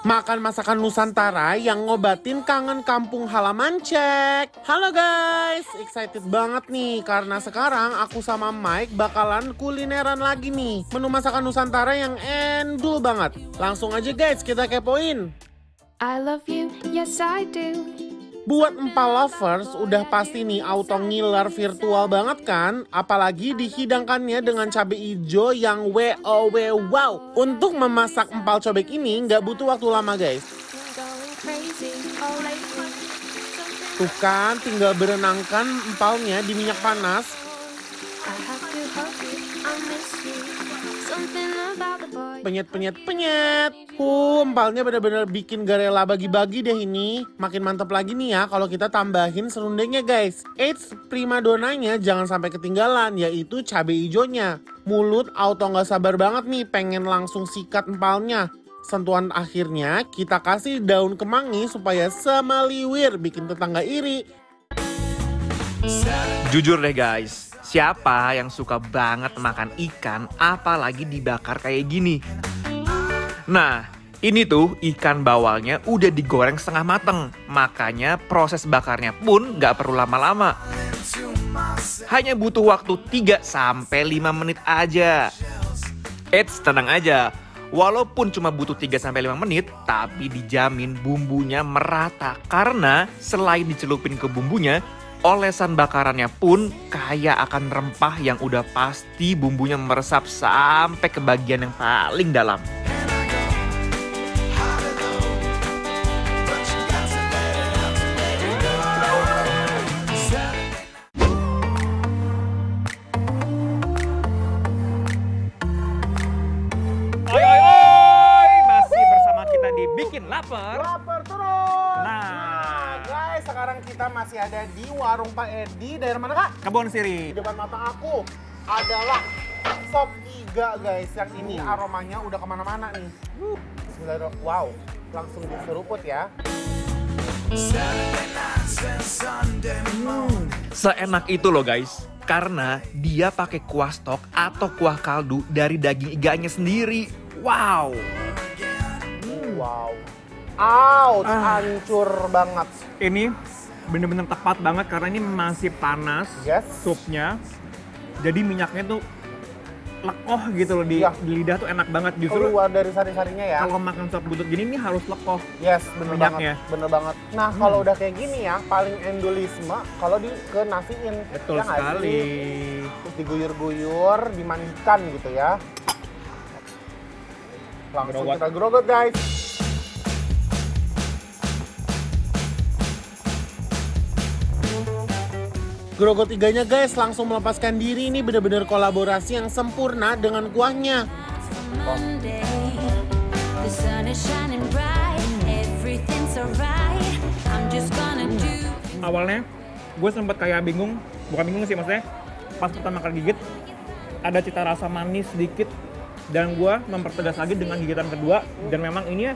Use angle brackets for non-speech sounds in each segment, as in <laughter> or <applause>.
Makan masakan Nusantara yang ngobatin kangen kampung halaman cek. Halo guys, excited banget nih karena sekarang aku sama Mike bakalan kulineran lagi nih. Menu masakan Nusantara yang endul banget. Langsung aja guys kita kepoin. I love you, yes I do. Buat empal lovers udah pasti nih auto ngiler virtual banget kan? Apalagi dihidangkannya dengan cabai hijau yang wow wow. Untuk memasak empal cobek ini nggak butuh waktu lama guys. Tuh kan tinggal berenangkan empalnya di minyak panas. Penyet penyet penyet. Huh, empalnya bener-bener bikin gak rela bagi-bagi deh ini. Makin mantep lagi nih ya kalau kita tambahin serundengnya guys. Eits, prima donanya jangan sampai ketinggalan yaitu cabai hijaunya. Mulut auto nggak sabar banget nih pengen langsung sikat empalnya. Sentuhan akhirnya kita kasih daun kemangi supaya semeliwir bikin tetangga iri. Jujur deh guys, siapa yang suka banget makan ikan apalagi dibakar kayak gini? Nah, ini tuh ikan bawalnya udah digoreng setengah mateng. Makanya proses bakarnya pun nggak perlu lama-lama. Hanya butuh waktu 3 sampai 5 menit aja. Eits, tenang aja. Walaupun cuma butuh 3 sampai 5 menit, tapi dijamin bumbunya merata karena selain dicelupin ke bumbunya, olesan bakarannya pun kaya akan rempah yang udah pasti bumbunya meresap sampai ke bagian yang paling dalam. Ada di warung Pak Edi. Daerah mana kak? Kebon Di Siri. depan mata aku adalah sop iga guys. Yang ini Uh. aromanya udah ke mana-mana nih. Wow, langsung diseruput ya. Seenak itu loh guys. Karena dia pakai kuah stok atau kuah kaldu dari daging iganya sendiri. Wow. Wow. Out, Ah. hancur banget. ini bener-bener tepat banget karena ini masih panas Yes. supnya jadi minyaknya tuh lekoh gitu loh di, Iya. di lidah tuh enak banget justru Keluar dari sari-sarinya ya. kalau makan sop buntut gini ini harus lekoh Yes, bener Minyaknya. banget. Bener banget. Nah, kalau udah kayak gini ya, paling endolisme kalau di ke nasiin. betul Ya sekali sih? Terus diguyur-guyur, dimandikan gitu ya. Langsung Gerogot. kita gerogot guys. Gerogot tiganya guys langsung melepaskan diri. Ini bener-bener kolaborasi yang sempurna dengan kuahnya. Awalnya gue sempet kayak bingung. Bukan bingung sih maksudnya pas pertama kali gigit ada cita rasa manis sedikit dan gue mempertegas lagi dengan gigitan kedua dan memang ini ya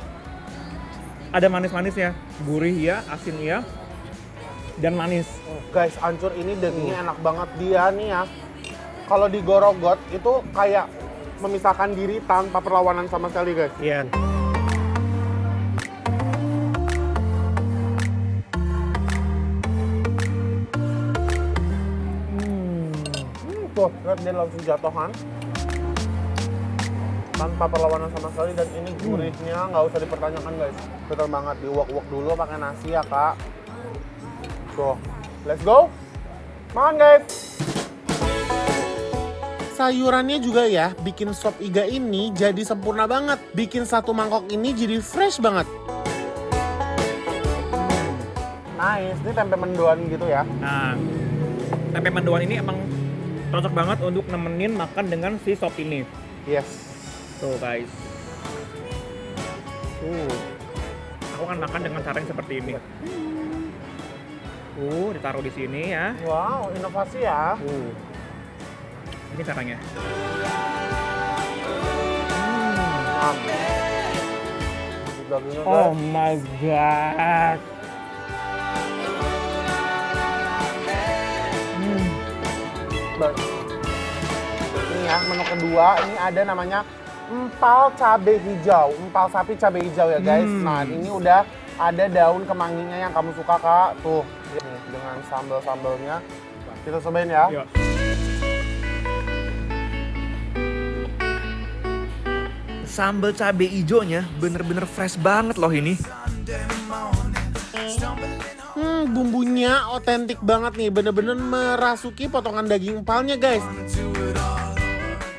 ada manis-manisnya. Gurih ya asin ya dan manis Oh, guys, hancur ini dagingnya enak banget dia nih ya. Kalau digorogot itu kayak memisahkan diri tanpa perlawanan sama sekali guys. Iya. Hmm, tuh, lihat dia langsung jatuhan. Tanpa perlawanan sama sekali dan ini gurihnya nggak usah dipertanyakan guys. Betul banget, diuak-uak dulu pakai nasi ya kak. Tuh, let's go. Makan guys. Sayurannya juga ya, bikin sop iga ini jadi sempurna banget. Bikin satu mangkok ini jadi fresh banget. Nice, ini tempe mendoan gitu ya. Nah, tempe mendoan ini emang cocok banget untuk nemenin makan dengan si sop ini. Yes. Tuh guys. Tuh. Aku akan makan dengan cara yang seperti ini. Uh, ditaruh di sini ya. Wow, inovasi ya. Uh. Ini caranya. Dagingnya Oh my god. Hmm. Ini ya, menu kedua ini ada namanya empal cabai hijau, empal sapi cabai hijau ya guys. Hmm. Nah ini udah ada daun kemanginya yang kamu suka kak. Tuh nih, dengan sambal-sambalnya. Kita cobain ya. Yuk. Sambal cabai hijaunya bener-bener fresh banget loh ini. Hmm, bumbunya otentik banget nih, bener-bener merasuki potongan daging empalnya guys.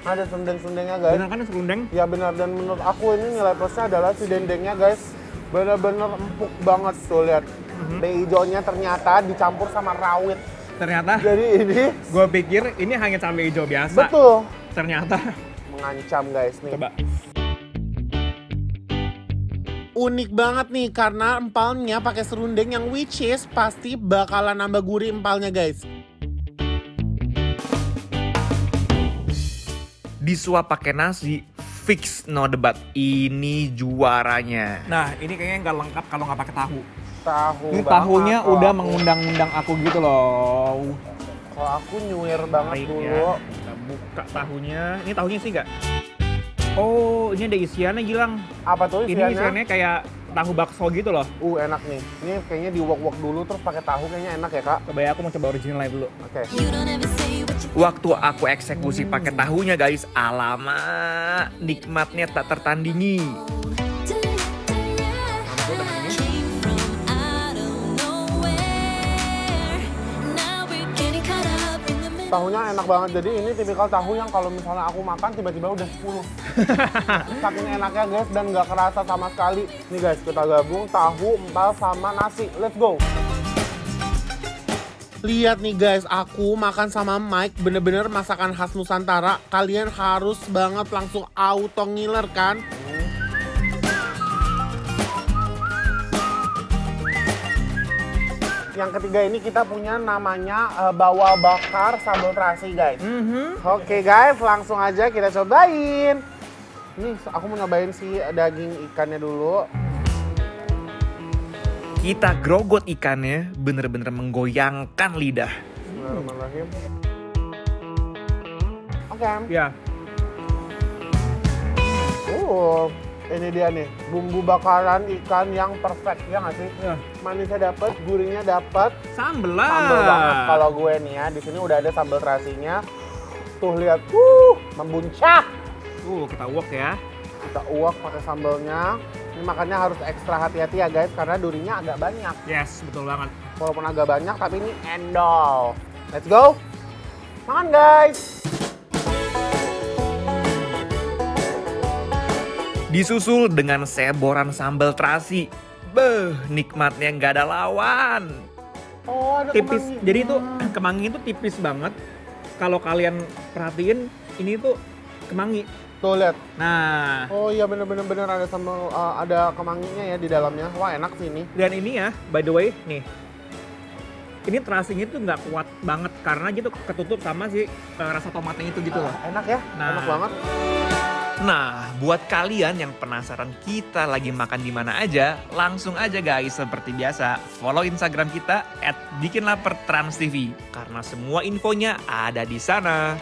Ada sundeng-sundengnya guys. Bener kan serundeng? Ya benar dan menurut aku ini nilai plusnya adalah si dendengnya guys bener-bener empuk banget tuh lihat. Mhm. Cabai hijaunya ternyata dicampur sama rawit. Ternyata Jadi ini gue pikir ini hanya cabai hijau biasa. betul Ternyata mengancam guys nih. coba. Unik banget nih karena empalnya pakai serundeng yang which is pasti bakalan nambah gurih empalnya guys. Disuap pakai nasi, fix no debat. Ini juaranya. Nah ini kayaknya nggak lengkap kalau nggak pakai tahu. Tahu Ini tahunya udah mengundang-undang aku gitu loh. Kalau aku nyuir banget Tarik dulu. ya. Kita buka tahunya. Ini tahunya sih nggak? Oh, ini ada isiannya Gilang. Apa tuh Ini isiannya? isiannya kayak tahu bakso gitu loh. Uh enak nih. Ini kayaknya di wok-wok dulu terus pakai tahu kayaknya enak ya kak. Coba ya aku mau coba originalnya dulu. Oke. You Waktu aku eksekusi pakai tahunya guys, alama nikmatnya tak tertandingi. Tahunya enak banget. Jadi ini tipikal tahu yang kalau misalnya aku makan tiba-tiba udah 10. <laughs> Saking enaknya guys dan nggak kerasa sama sekali. Nih guys kita gabung tahu, empal sama nasi. Let's go. Lihat nih guys, aku makan sama Mike bener-bener masakan khas Nusantara. Kalian harus banget langsung auto ngiler kan? Yang ketiga ini kita punya namanya eh, bawal bakar sambal terasi guys. Mhm. Oke guys, langsung aja kita cobain. Nih, aku mau nyobain si daging ikannya dulu. Kita grogot ikannya bener-bener menggoyangkan lidah. Bismillahirrahmanirrahim. Oke. Ya, Uh, ini dia nih, bumbu bakaran ikan yang perfect ya nggak sih? ya. Manisnya dapat, gurihnya dapat, Sambel lah. sambal banget. Kalau gue nih ya, di sini udah ada sambal terasinya. Tuh lihat, uh, membuncah. Uh, kita wok ya. Kita uak pakai sambalnya. Ini makannya harus ekstra hati-hati ya guys, karena durinya agak banyak. Yes, betul banget. Walaupun agak banyak, tapi ini endol. Let's go. Makan guys. Disusul dengan seboran sambal terasi. Beh, nikmatnya nggak ada lawan. Oh, ada Tipis. kemangi. Jadi itu kemangi itu tipis banget. Kalau kalian perhatiin, ini tuh kemangi. Tuh lihat. Nah, Oh iya bener-bener bener ada sambal uh, ada kemanginya ya di dalamnya. Wah enak sih ini. dan ini ya, by the way, nih. Ini terasinya tuh nggak kuat banget karena gitu ketutup sama si eh, rasa tomatnya itu gitu loh. Ah, enak ya, Nah. enak banget. Nah, buat kalian yang penasaran kita lagi makan di mana aja, langsung aja guys seperti biasa follow Instagram kita @bikinlapertransTV karena semua infonya ada di sana.